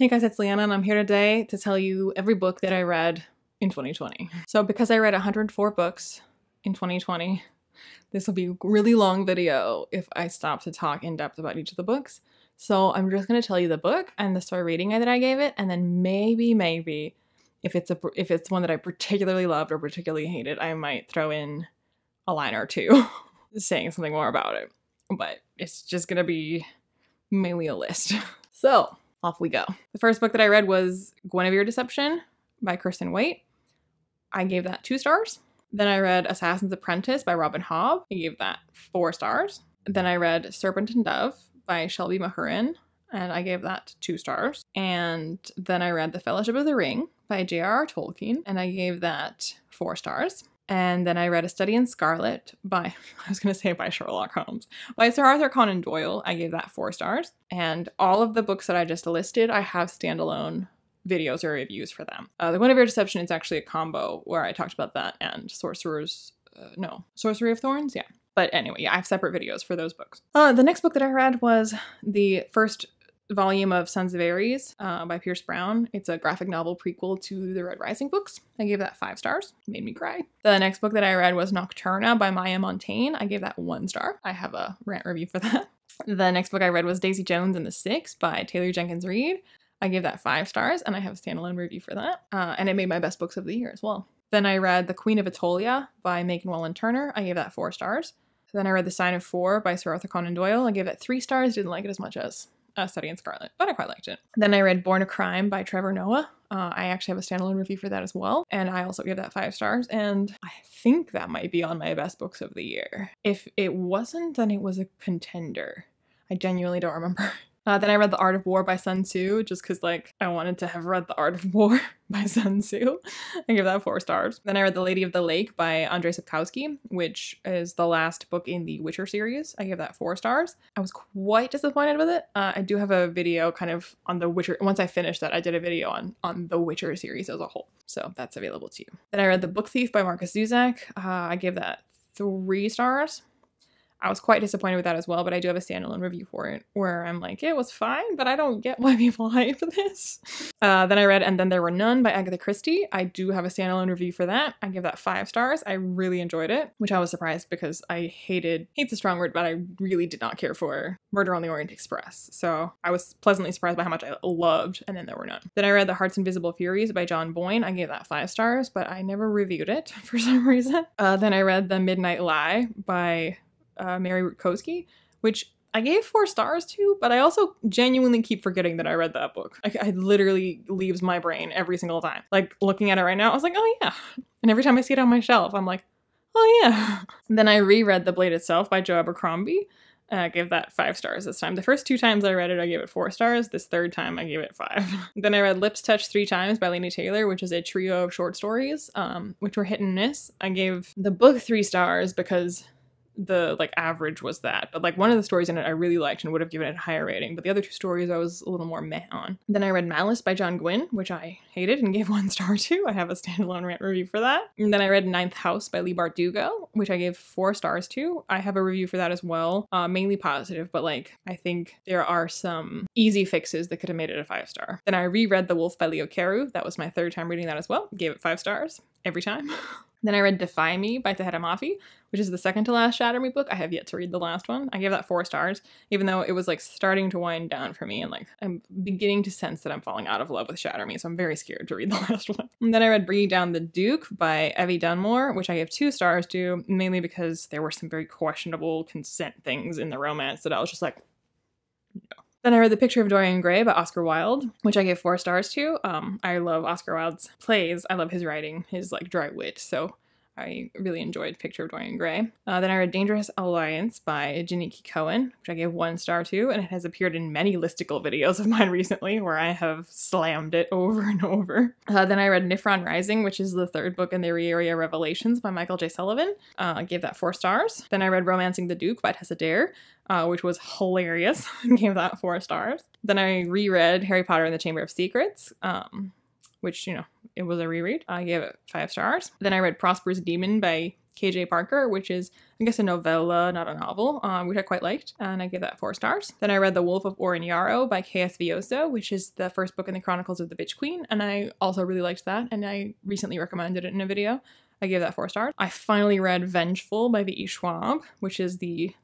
Hey guys, it's Liene and I'm here today to tell you every book that I read in 2020. So because I read 104 books in 2020, this will be a really long video if I stop to talk in depth about each of the books. So I'm just to tell you the book and the star rating that I gave it and then maybe maybe if it's a if it's one that I particularly loved or particularly hated, I might throw in a line or two saying something more about it. But it's just to be mainly a list. So, off we go. The first book that I read was Guinevere Deception by Kiersten White. I gave that two stars. Then I read Assassin's Apprentice by Robin Hobb. I gave that four stars. Then I read Serpent and Dove by Shelby Mahurin, and I gave that two stars. And then I read The Fellowship of the Ring by J.R.R. Tolkien, and I gave that four stars. And then I read A Study in Scarlet by, I was going to say by Sherlock Holmes, by Sir Arthur Conan Doyle. I gave that four stars. And all of the books that I just listed, I have standalone videos or reviews for them. Uh, the Guinevere Deception is actually a combo where I talked about that and Sorcerer's, uh, no, Sorcery of Thorns, yeah. But anyway, yeah, I have separate videos for those books. Uh, the next book that I read was the first volume of Sons of Ares uh, by Pierce Brown. It's a graphic novel prequel to the Red Rising books. I gave that five stars. Made me cry. The next book that I read was Nocturna by Maya Motayne. I gave that one star. I have a rant review for that. The next book I read was Daisy Jones and the Six by Taylor Jenkins Reid. I gave that five stars, and I have a standalone review for that. Uh, and it made my best books of the year as well. Then I read The Queen of Attolia by Megan Whalen Turner. I gave that four stars. Then I read The Sign of Four by Sir Arthur Conan Doyle. I gave it three stars. Didn't like it as much as uh, Study in Scarlet, but I quite liked it. Then I read Born a Crime by Trevor Noah. Uh, I actually have a standalone review for that as well, and I also gave that five stars. And I think that might be on my best books of the year. If it wasn't, then it was a contender. I genuinely don't remember. Uh, then I read The Art of War by Sun Tzu, just because like I wanted to have read The Art of War by Sun Tzu. I give that four stars. Then I read The Lady of the Lake by Andrei Sapkowski, which is the last book in the Witcher series. I give that four stars. I was quite disappointed with it. Uh, I do have a video kind of on the Witcher. Once I finished that, I did a video on on the Witcher series as a whole, so that's available to you. Then I read The Book Thief by Markus Zusak. Uh, I give that three stars. I was quite disappointed with that as well, but I do have a standalone review for it where I'm like, it was fine, but I don't get why people hype this. Uh, then I read And Then There Were None by Agatha Christie. I do have a standalone review for that. I give that five stars. I really enjoyed it, which I was surprised because I hated, hate's a strong word, but I really did not care for Murder on the Orient Express. So I was pleasantly surprised by how much I loved And Then There Were None. Then I read The Heart's Invisible Furies by John Boyne. I gave that five stars, but I never reviewed it for some reason. Uh, then I read The Midnight Lie by uh, Mary Rutkoski, which I gave four stars to, but I also genuinely keep forgetting that I read that book. I, I literally leaves my brain every single time. Like looking at it right now, I was like, oh yeah. And every time I see it on my shelf, I'm like, oh yeah. And then I reread The Blade Itself by Joe Abercrombie. I gave that five stars this time. The first two times I read it, I gave it four stars. This third time, I gave it five. then I read Lips Touch Three Times by Laini Taylor, which is a trio of short stories, um, which were hit and miss. I gave the book three stars because the like average was that. But like one of the stories in it I really liked and would have given it a higher rating. But the other two stories I was a little more meh on. Then I read Malice by John Gwynne, which I hated and gave one star to. I have a standalone rant review for that. And then I read Ninth House by Leigh Bardugo, which I gave four stars to. I have a review for that as well, uh, mainly positive, but like I think there are some easy fixes that could have made it a five star. Then I reread The Wolf by Leo Carew. That was my third time reading that as well. Gave it five stars every time. Then I read Defy Me by Tahereh Mafi, which is the second to last Shatter Me book. I have yet to read the last one. I gave that four stars, even though it was like starting to wind down for me, and like I'm beginning to sense that I'm falling out of love with Shatter Me, so I'm very scared to read the last one. And then I read Bringing Down the Duke by Evie Dunmore, which I gave two stars to, mainly because there were some very questionable consent things in the romance that I was just like, no. Then I read The Picture of Dorian Gray by Oscar Wilde, which I gave four stars to. Um, I love Oscar Wilde's plays. I love his writing, his like dry wit. So I really enjoyed Picture of Dorian Gray. Uh, then I read Dangerous Alliance by Jennieke Cohen, which I gave one star to, and it has appeared in many listicle videos of mine recently where I have slammed it over and over. Uh, then I read Nyphron Rising, which is the third book in the Riyria Revelations by Michael J. Sullivan. Uh, gave that four stars. Then I read Romancing the Duke by Tessa Dare, uh, which was hilarious. And gave that four stars. Then I reread Harry Potter and the Chamber of Secrets, um, which, you know, it was a reread. I gave it five stars. Then I read Prosper's Demon by KJ Parker, which is, I guess, a novella, not a novel, um, which I quite liked, and I gave that four stars. Then I read The Wolf of Oren Yaro by K.S. Villoso, which is the first book in the Chronicles of the Bitch Queen, and I also really liked that, and I recently recommended it in a video. I gave that four stars. I finally read Vengeful by V.E. Schwab, which is the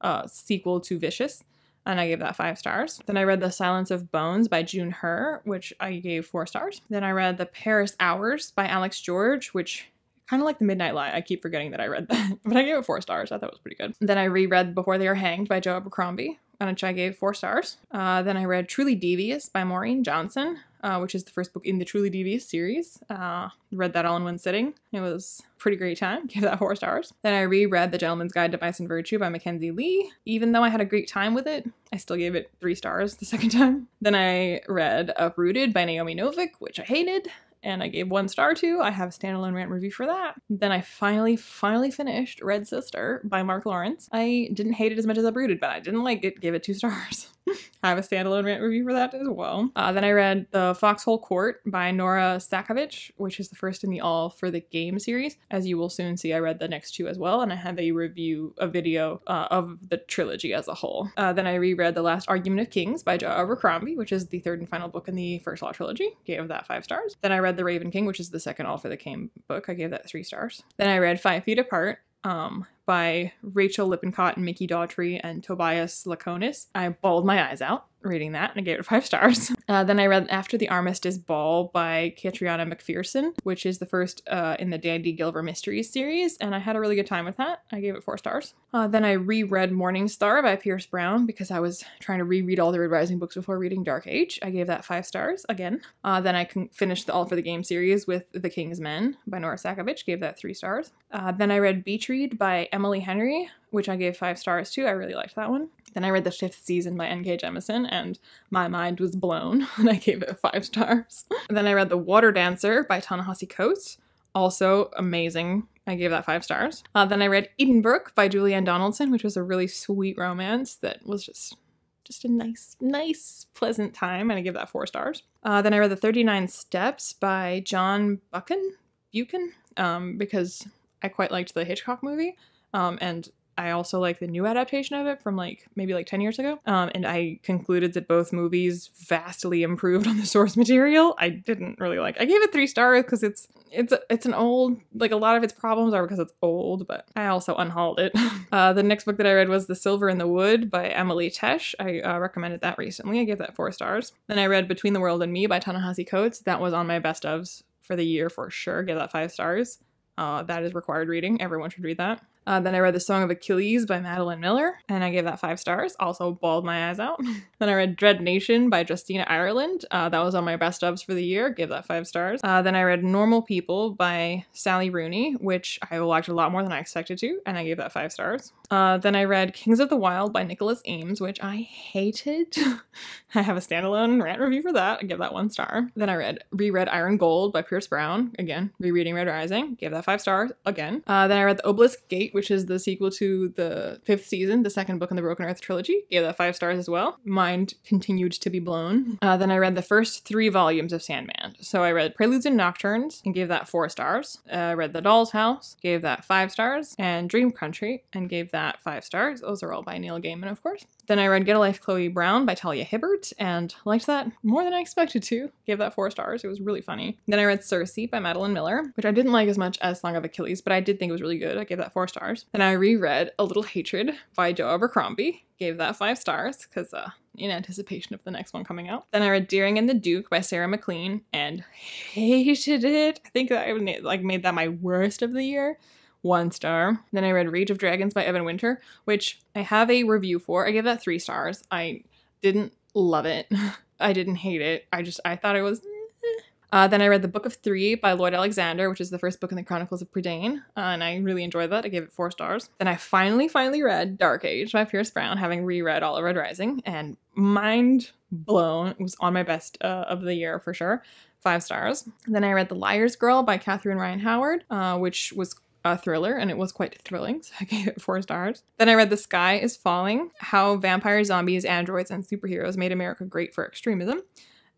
uh, sequel to Vicious, and I gave that five stars. Then I read The Silence of Bones by June Hur, which I gave four stars. Then I read The Paris Hours by Alex George, which kind of like The Midnight Lie. I keep forgetting that I read that, but I gave it four stars. I thought it was pretty good. Then I reread Before They Are Hanged by Joe Abercrombie, which I gave four stars. Uh, then I read Truly Devious by Maureen Johnson, uh, which is the first book in the Truly Devious series. Uh, read that all in one sitting. It was pretty great time. Gave that four stars. Then I reread The Gentleman's Guide to Vice and Virtue by Mackenzie Lee. Even though I had a great time with it, I still gave it three stars the second time. Then I read Uprooted by Naomi Novik, which I hated and I gave one star to. I have a standalone rant review for that. Then I finally, finally finished Red Sister by Mark Lawrence. I didn't hate it as much as Uprooted, but I didn't like it, gave it two stars. I have a standalone rant review for that as well. Uh, then I read The Foxhole Court by Nora Sakavic, which is the first in the All for the Game series. As you will soon see, I read the next two as well, and I have a review, a video uh, of the trilogy as a whole. Uh, then I reread The Last Argument of Kings by Joe Abercrombie, which is the third and final book in the First Law trilogy. Gave that five stars. Then I read The Raven King, which is the second All for the Game book. I gave that three stars. Then I read Five Feet Apart um, by Rachel Lippincott and Mikki Daughtry and Tobias Iaconis. I bawled my eyes out reading that and I gave it five stars. Uh, then I read After the Armistice Ball by Catriona McPherson, which is the first uh, in the Dandy Gilver Mysteries series, and I had a really good time with that. I gave it four stars. Uh, then I reread Morning Star by Pierce Brown because I was trying to reread all the Red Rising books before reading Dark Age. I gave that five stars again. Uh, then I finished the All for the Game series with The King's Men by Nora Sakavic, gave that three stars. Uh, then I read Beach Read by Emily Henry, which I gave five stars to. I really liked that one. Then I read The Fifth Season by N.K. Jemisin, and my mind was blown, and I gave it five stars. then I read The Water Dancer by Ta-Nehisi Coates, also amazing. I gave that five stars. Uh, then I read Edenbrooke by Julianne Donaldson, which was a really sweet romance that was just just a nice, nice, pleasant time, and I gave that four stars. Uh, then I read The 39 Steps by John Buchan, Buchan, um, because I quite liked the Hitchcock movie. Um, and I also like the new adaptation of it from like maybe like 10 years ago. Um, and I concluded that both movies vastly improved on the source material. I didn't really like. I gave it three stars because it's it's it's an old like a lot of its problems are because it's old, but I also unhauled it. uh, the next book that I read was The Silver in the Wood by Emily Tesh. I uh, recommended that recently. I gave that four stars. Then I read Between the World and Me by Ta-Nehisi Coates. That was on my best ofs for the year for sure. Give that five stars. Uh, that is required reading. Everyone should read that. Uh, then I read The Song of Achilles by Madeline Miller, and I gave that five stars. Also bawled my eyes out. then I read Dread Nation by Justina Ireland. Uh, that was on my best ofs for the year. Gave that five stars. Uh, then I read Normal People by Sally Rooney, which I liked a lot more than I expected to, and I gave that five stars. Uh, then I read Kings of the Wild by Nicholas Eames, which I hated. I have a standalone rant review for that. I give that one star. Then I read reread Iron Gold by Pierce Brown. Again, rereading Red Rising. Gave that five stars again. Uh, then I read The Obelisk Gate, which is the sequel to the fifth season, the second book in the Broken Earth trilogy. Gave that five stars as well. Mind continued to be blown. Uh, then I read the first three volumes of Sandman. So I read Preludes and Nocturnes and gave that four stars. Uh, I read The Doll's House, gave that five stars, and Dream Country, and gave that five stars. Those are all by Neil Gaiman, of course. Then I read Get a Life Chloe Brown by Talia Hibbert and liked that more than I expected to. Gave that four stars. It was really funny. Then I read Circe by Madeline Miller, which I didn't like as much as Song of Achilles, but I did think it was really good. I gave that four stars. Then I reread A Little Hatred by Joe Abercrombie. Gave that five stars because uh, in anticipation of the next one coming out. Then I read Daring and the Duke by Sarah MacLean and hated it. I think I like made that my worst of the year one star. Then I read Rage of Dragons by Evan Winter, which I have a review for. I gave that three stars. I didn't love it. I didn't hate it. I just I thought it was. Eh. Uh, then I read The Book of Three by Lloyd Alexander, which is the first book in the Chronicles of Prydain, uh, and I really enjoyed that. I gave it four stars. Then I finally, finally read Dark Age by Pierce Brown, having reread all of Red Rising, and mind blown. It was on my best uh, of the year for sure. Five stars. Then I read The Liar's Girl by Catherine Ryan Howard, uh, which was a thriller and it was quite thrilling, so I gave it four stars. Then I read The Sky is Falling How Vampires, Zombies, Androids, and Superheroes Made America Great for Extremism.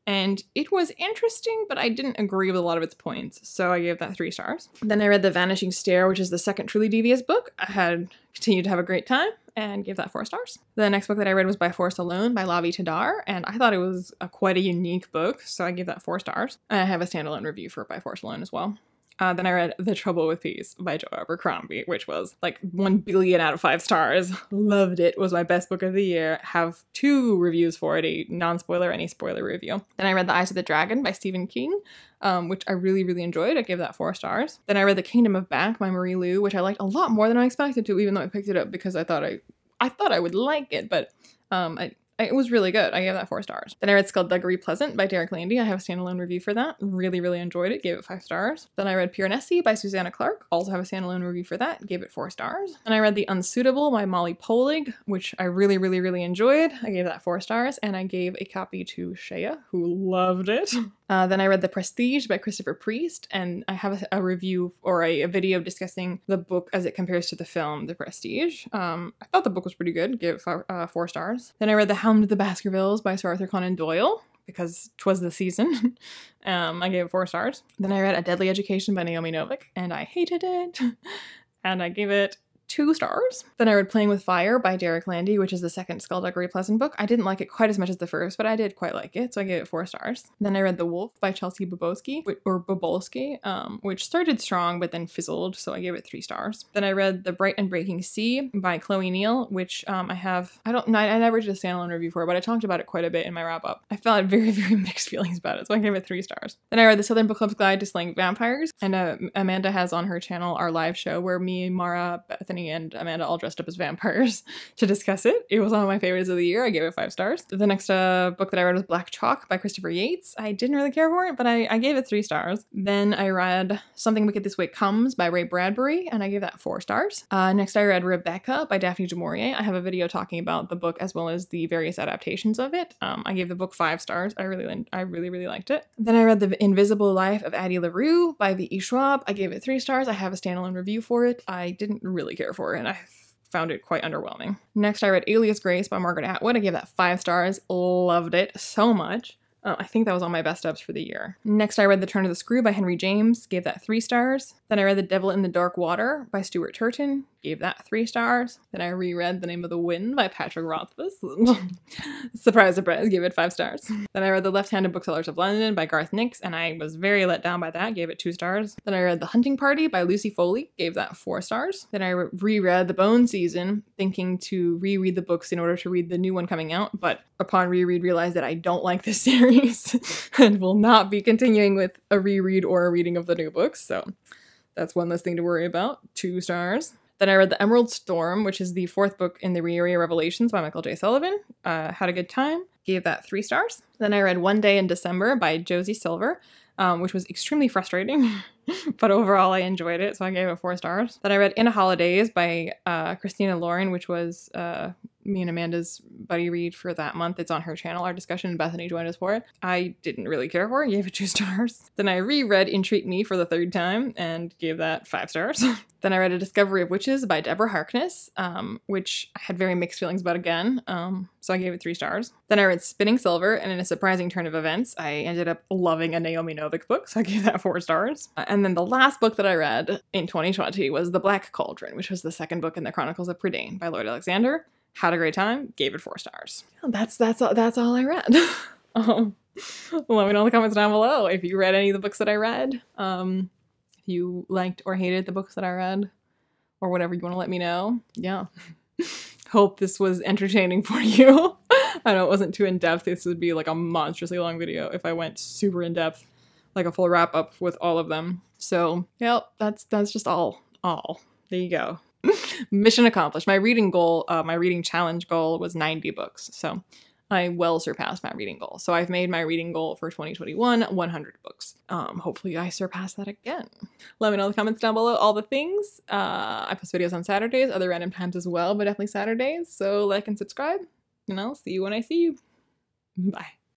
and it was interesting, but I didn't agree with a lot of its points, so I gave that three stars. Then I read The Vanishing Stair, which is the second truly devious book. I had continued to have a great time and gave that four stars. The next book that I read was By Force Alone by Lavie Tidhar, and I thought it was a quite a unique book, so I gave that four stars. I have a standalone review for By Force Alone as well. Uh, then I read The Trouble with Peace by Joe Abercrombie, which was like 1 billion out of 5 stars. Loved it. Was my best book of the year. Have two reviews for it, a non-spoiler and a spoiler review. Then I read The Eyes of the Dragon by Stephen King, um, which I really, really enjoyed. I gave that 4 stars. Then I read The Kingdom of Back by Marie Lu, which I liked a lot more than I expected to, even though I picked it up because I thought I I thought I would like it, but um, I, it was really good. I gave that four stars. Then I read Skulduggery Pleasant by Derek Landy. I have a standalone review for that. Really, really enjoyed it. Gave it five stars. Then I read Piranesi by Susanna Clarke. Also have a standalone review for that. Gave it four stars. And I read The Unsuitable by Molly Pohlig, which I really, really, really enjoyed. I gave that four stars. And I gave a copy to Shea, who loved it. Uh, then I read The Prestige by Christopher Priest, and I have a, a review or a, a, video discussing the book as it compares to the film The Prestige. Um, I thought the book was pretty good, gave it four, uh, four stars. Then I read The Hound the Baskervilles by Sir Arthur Conan Doyle because twas the season. um, I gave it four stars. Then I read A Deadly Education by Naomi Novik, and I hated it. and I gave it two stars. Then I read Playing with Fire by Derek Landy, which is the second Skulduggery Pleasant book. I didn't like it quite as much as the first, but I did quite like it, so I gave it four stars. Then I read The Wolf by Chelsea Bobowski, or Bobolski, um, which started strong but then fizzled, so I gave it three stars. Then I read The Bright and Breaking Sea by Chloe Neill, which um, I have, I don't, I, I never did a standalone review for, but I talked about it quite a bit in my wrap up. I felt very, very mixed feelings about it, so I gave it three stars. Then I read The Southern Book Club's Guide to Slaying Vampires, and uh, Amanda has on her channel our live show where me, Mara, Bethany, and Amanda all dressed up as vampires to discuss it. It was one of my favorites of the year. I gave it five stars. The next uh, book that I read was Black Chalk by Christopher Yates. I didn't really care for it, but I, I gave it three stars. Then I read Something Wicked This Way Comes by Ray Bradbury, and I gave that four stars. Uh, next, I read Rebecca by Daphne du Maurier. I have a video talking about the book as well as the various adaptations of it. Um, I gave the book five stars. I really, I really, really liked it. Then I read The Invisible Life of Addie LaRue by V.E. Schwab. I gave it three stars. I have a standalone review for it. I didn't really care for and I found it quite underwhelming. Next, I read Alias Grace by Margaret Atwood. I gave that five stars. Loved it so much. Uh, I think that was on my best ups for the year. Next, I read The Turn of the Screw by Henry James, gave that three stars. Then I read The Devil in the Dark Water by Stuart Turton, gave that three stars. Then I reread The Name of the Wind by Patrick Rothfuss. surprise, surprise, gave it five stars. Then I read The Left-Handed Booksellers of London by Garth Nix, and I was very let down by that, gave it two stars. Then I read The Hunting Party by Lucy Foley, gave that four stars. Then I reread The Bone Season, thinking to reread the books in order to read the new one coming out, but upon reread realized that I don't like this series and will not be continuing with a reread or a reading of the new books, so that's one less thing to worry about. Two stars. Then I read The Emerald Storm, which is the fourth book in the Riyria Revelations by Michael J. Sullivan. Uh, had a good time. Gave that three stars. Then I read One Day in December by Josie Silver, um, which was extremely frustrating. but overall, I enjoyed it, so I gave it four stars. Then I read In a Holidaze by uh, Christina Lauren, which was uh, me and Amanda's buddy read for that month. It's on her channel, our discussion. Bethany joined us for it. I didn't really care for it, gave it two stars. Then I reread Entreat Me for the third time and gave that five stars. then I read A Discovery of Witches by Deborah Harkness, um, which I had very mixed feelings about again, um, so I gave it three stars. Then I read Spinning Silver, and in a surprising turn of events, I ended up loving a Naomi Novik book, so I gave that four stars. And then the last book that I read in 2020 was The Black Cauldron, which was the second book in the Chronicles of Prydain by Lloyd Alexander had a great time, gave it four stars. That's that's all, that's all I read. um, let me know in the comments down below if you read any of the books that I read. Um, if you liked or hated the books that I read, or whatever you want to let me know. Yeah. Hope this was entertaining for you. I know it wasn't too in depth. This would be like a monstrously long video if I went super in depth, like a full wrap up with all of them. So, yep, that's that's just all. All. There you go. Mission accomplished. My reading goal, uh, my reading challenge goal was 90 books. So I well surpassed my reading goal. So I've made my reading goal for 2021 100 books. Um, hopefully I surpass that again. Let me know in the comments down below all the things. Uh, I post videos on Saturdays, other random times as well, but definitely Saturdays. So like and subscribe, and I'll see you when I see you. Bye.